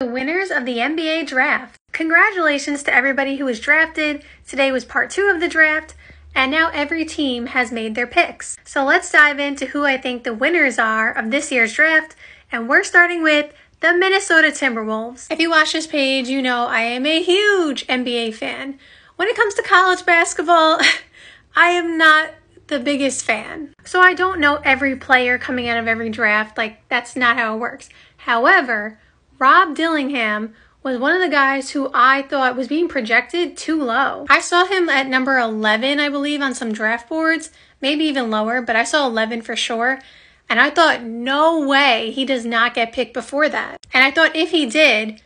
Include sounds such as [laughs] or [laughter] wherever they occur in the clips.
The winners of the NBA draft. Congratulations to everybody who was drafted. Today was part two of the draft, and now every team has made their picks. So let's dive into who I think the winners are of this year's draft, and we're starting with the Minnesota Timberwolves. If you watch this page, you know I am a huge NBA fan. When it comes to college basketball, [laughs] I am not the biggest fan. So I don't know every player coming out of every draft. Like, that's not how it works. However, Rob Dillingham was one of the guys who I thought was being projected too low. I saw him at number 11, I believe, on some draft boards, maybe even lower, but I saw 11 for sure. And I thought, no way he does not get picked before that. And I thought if he did,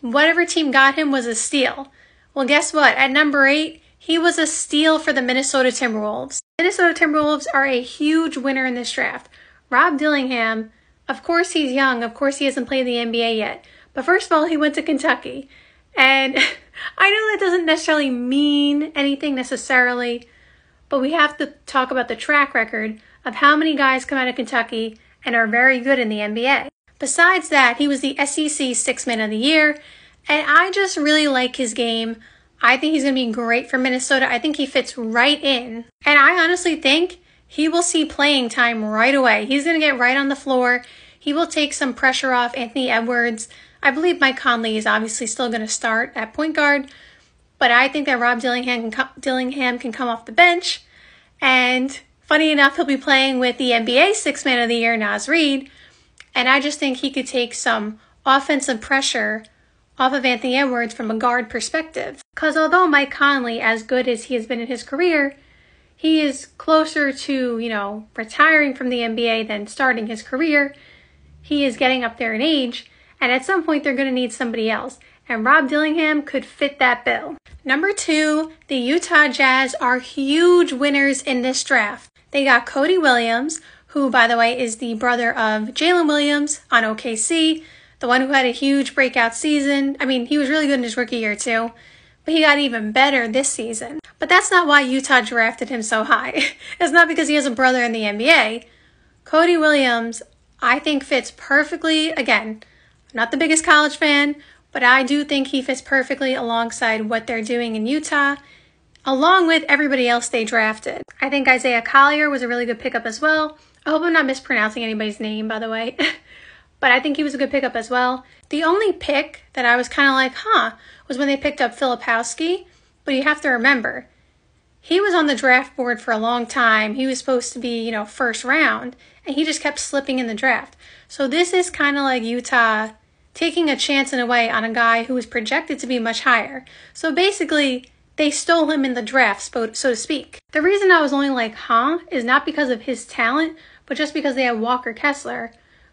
whatever team got him was a steal. Well, guess what? At number eight, he was a steal for the Minnesota Timberwolves. Minnesota Timberwolves are a huge winner in this draft. Rob Dillingham of course, he's young. Of course, he hasn't played the NBA yet. But first of all, he went to Kentucky. And [laughs] I know that doesn't necessarily mean anything necessarily, but we have to talk about the track record of how many guys come out of Kentucky and are very good in the NBA. Besides that, he was the SEC Six Man of the Year, and I just really like his game. I think he's going to be great for Minnesota. I think he fits right in. And I honestly think he will see playing time right away. He's going to get right on the floor. He will take some pressure off Anthony Edwards. I believe Mike Conley is obviously still going to start at point guard, but I think that Rob Dillingham can, Dillingham can come off the bench. And funny enough, he'll be playing with the NBA Six Man of the Year, Naz Reid. And I just think he could take some offensive pressure off of Anthony Edwards from a guard perspective. Because although Mike Conley, as good as he has been in his career, he is closer to, you know, retiring from the NBA than starting his career. He is getting up there in age, and at some point they're going to need somebody else. And Rob Dillingham could fit that bill. Number two, the Utah Jazz are huge winners in this draft. They got Cody Williams, who, by the way, is the brother of Jalen Williams on OKC, the one who had a huge breakout season. I mean, he was really good in his rookie year, too but he got even better this season. But that's not why Utah drafted him so high. [laughs] it's not because he has a brother in the NBA. Cody Williams, I think, fits perfectly. Again, I'm not the biggest college fan, but I do think he fits perfectly alongside what they're doing in Utah, along with everybody else they drafted. I think Isaiah Collier was a really good pickup as well. I hope I'm not mispronouncing anybody's name, by the way. [laughs] but I think he was a good pickup as well. The only pick that I was kind of like, huh, was when they picked up Filipowski. But you have to remember, he was on the draft board for a long time. He was supposed to be, you know, first round, and he just kept slipping in the draft. So this is kind of like Utah taking a chance in a way on a guy who was projected to be much higher. So basically, they stole him in the draft, so to speak. The reason I was only like, huh, is not because of his talent, but just because they have Walker Kessler,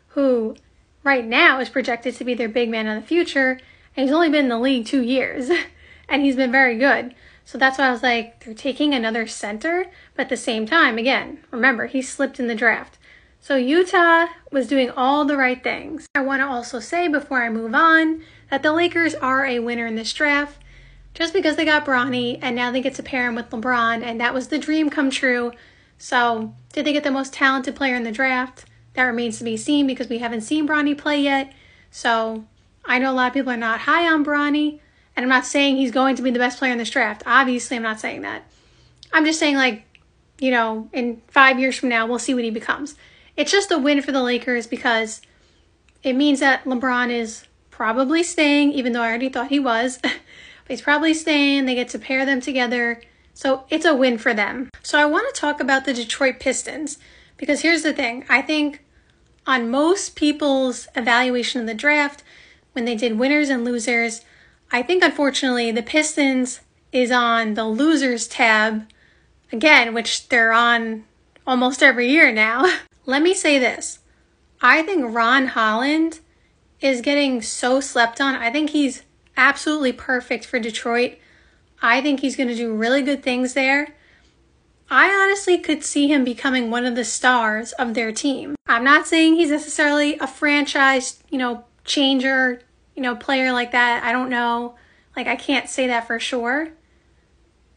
who right now is projected to be their big man in the future, and he's only been in the league two years, [laughs] and he's been very good. So that's why I was like, they're taking another center, but at the same time, again, remember, he slipped in the draft. So Utah was doing all the right things. I want to also say before I move on that the Lakers are a winner in this draft just because they got Bronny and now they get to pair him with LeBron, and that was the dream come true. So, did they get the most talented player in the draft? That remains to be seen because we haven't seen Bronny play yet. So, I know a lot of people are not high on Bronny, and I'm not saying he's going to be the best player in this draft. Obviously, I'm not saying that. I'm just saying, like, you know, in five years from now, we'll see what he becomes. It's just a win for the Lakers because it means that LeBron is probably staying, even though I already thought he was. [laughs] but he's probably staying. They get to pair them together. So it's a win for them. So I want to talk about the Detroit Pistons because here's the thing I think on most people's evaluation of the draft, when they did winners and losers. I think unfortunately the Pistons is on the losers tab again, which they're on almost every year now. [laughs] Let me say this. I think Ron Holland is getting so slept on. I think he's absolutely perfect for Detroit. I think he's going to do really good things there. I honestly could see him becoming one of the stars of their team. I'm not saying he's necessarily a franchise, you know, changer, you know, player like that. I don't know. Like, I can't say that for sure.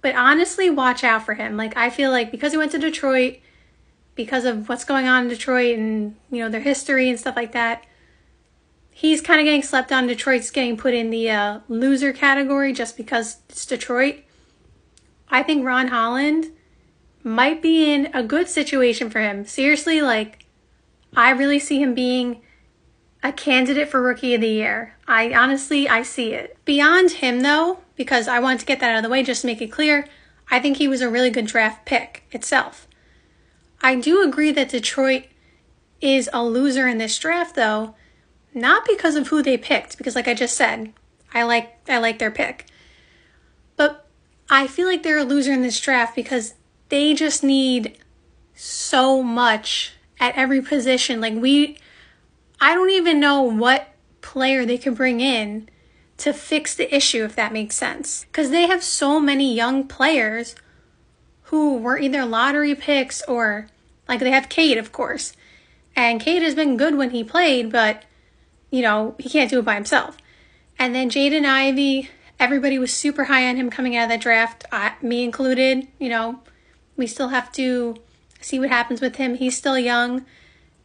But honestly, watch out for him. Like, I feel like because he went to Detroit, because of what's going on in Detroit and, you know, their history and stuff like that, he's kind of getting slept on. Detroit's getting put in the uh, loser category just because it's Detroit. I think Ron Holland might be in a good situation for him. Seriously, like, I really see him being a candidate for Rookie of the Year. I honestly, I see it. Beyond him, though, because I want to get that out of the way just to make it clear, I think he was a really good draft pick itself. I do agree that Detroit is a loser in this draft, though, not because of who they picked, because like I just said, I like I like their pick. But I feel like they're a loser in this draft because they just need so much at every position. Like we I don't even know what player they could bring in to fix the issue if that makes sense. Cuz they have so many young players who were either lottery picks or like they have Cade, of course. And Cade has been good when he played, but you know, he can't do it by himself. And then Jaden Ivey, everybody was super high on him coming out of that draft, I, me included. You know, we still have to see what happens with him. He's still young.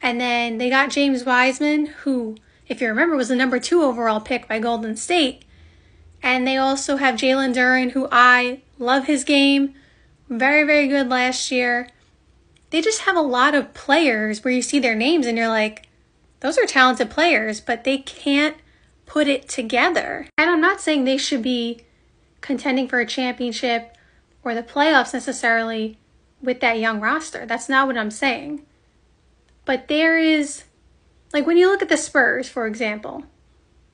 And then they got James Wiseman, who, if you remember, was the number two overall pick by Golden State. And they also have Jalen Duren, who I love his game. Very, very good last year. They just have a lot of players where you see their names and you're like, those are talented players, but they can't put it together. And I'm not saying they should be contending for a championship or the playoffs necessarily with that young roster. That's not what I'm saying. But there is, like, when you look at the Spurs, for example,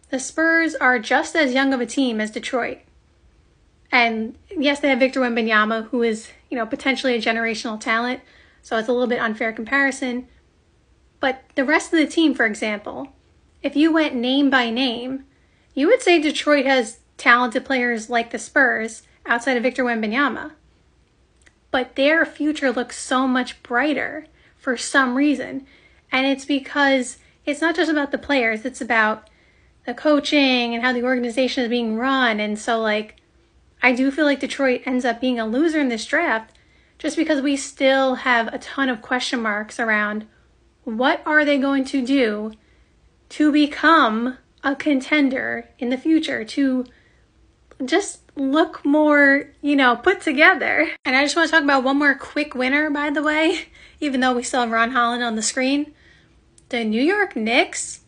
the Spurs are just as young of a team as Detroit. And yes, they have Victor Wembanyama, who is, you know, potentially a generational talent. So it's a little bit unfair comparison. But the rest of the team, for example, if you went name by name, you would say Detroit has talented players like the Spurs outside of Victor Wembanyama. But their future looks so much brighter for some reason. And it's because it's not just about the players, it's about the coaching and how the organization is being run. And so, like, I do feel like Detroit ends up being a loser in this draft just because we still have a ton of question marks around what are they going to do to become a contender in the future, to just look more, you know, put together. And I just want to talk about one more quick winner, by the way, even though we still have Ron Holland on the screen. The New York Knicks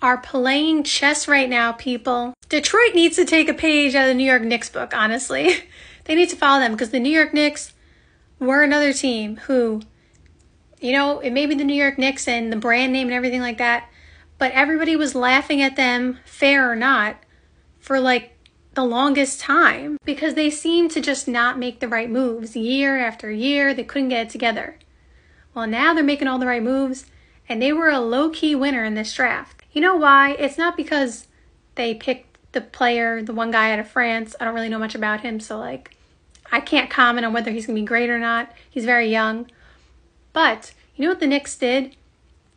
are playing chess right now, people. Detroit needs to take a page out of the New York Knicks book, honestly. [laughs] they need to follow them because the New York Knicks were another team who you know, it may be the New York Knicks and the brand name and everything like that, but everybody was laughing at them, fair or not, for like the longest time because they seemed to just not make the right moves year after year. They couldn't get it together. Well, now they're making all the right moves, and they were a low key winner in this draft. You know why? It's not because they picked the player, the one guy out of France. I don't really know much about him, so like, I can't comment on whether he's gonna be great or not. He's very young. But you know what the Knicks did?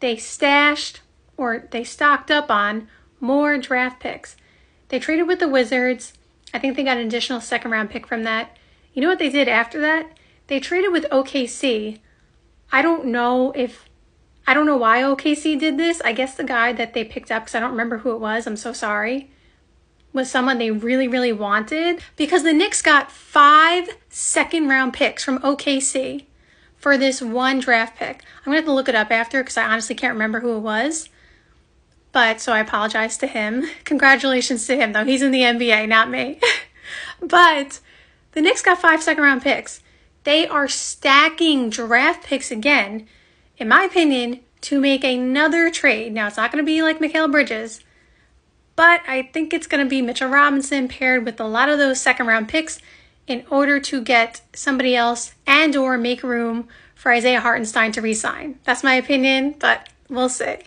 They stashed or they stocked up on more draft picks. They traded with the Wizards. I think they got an additional second round pick from that. You know what they did after that? They traded with OKC. I don't know if I don't know why OKC did this. I guess the guy that they picked up, because I don't remember who it was, I'm so sorry, was someone they really, really wanted. Because the Knicks got five second round picks from OKC for this one draft pick. I'm gonna have to look it up after because I honestly can't remember who it was. But so I apologize to him. [laughs] Congratulations to him though. He's in the NBA, not me. [laughs] but the Knicks got five second round picks. They are stacking draft picks again, in my opinion, to make another trade. Now it's not gonna be like Mikal Bridges, but I think it's gonna be Mitchell Robinson paired with a lot of those second round picks in order to get somebody else and or make room for Isaiah Hartenstein to resign. That's my opinion, but we'll see.